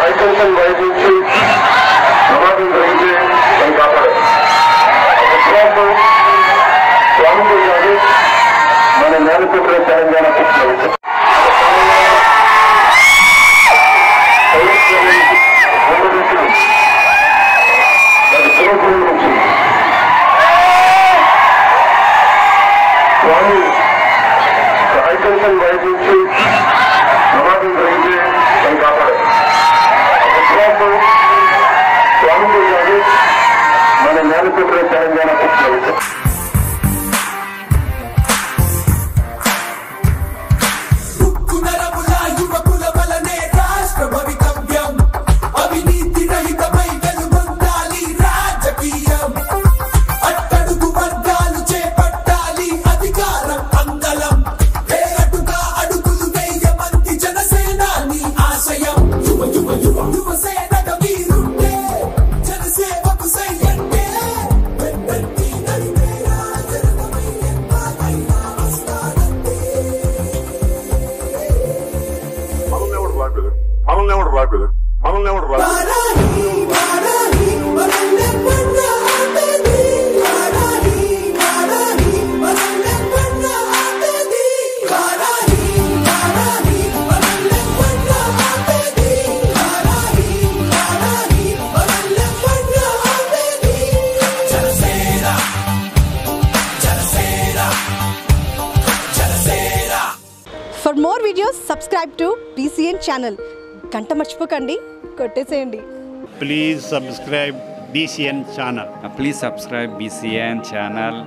High tension వైపు నుంచి ప్రమాదం జరిగితే మనం కాపాడాలి. స్వామిజీ గారు మన నేలకుంటున్న తెలంగాణ స్వామి ప్రమాదం Yeah. మనల్ని మనల్ని ఎవడు రాపిదు మనల్ని ఎవడు రాపిదు for more videos subscribe to BCN channel గంట మర్చిపోకండి. కొట్టేసేయండి. Please subscribe BCN channel please subscribe BCN channel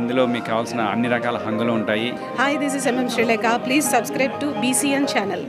ఇందులో మీకు కావాల్సిన అన్ని రకాల హంగులు ఉంటాయి. Hi, this is MM Sri Lanka. Please subscribe to BCN channel.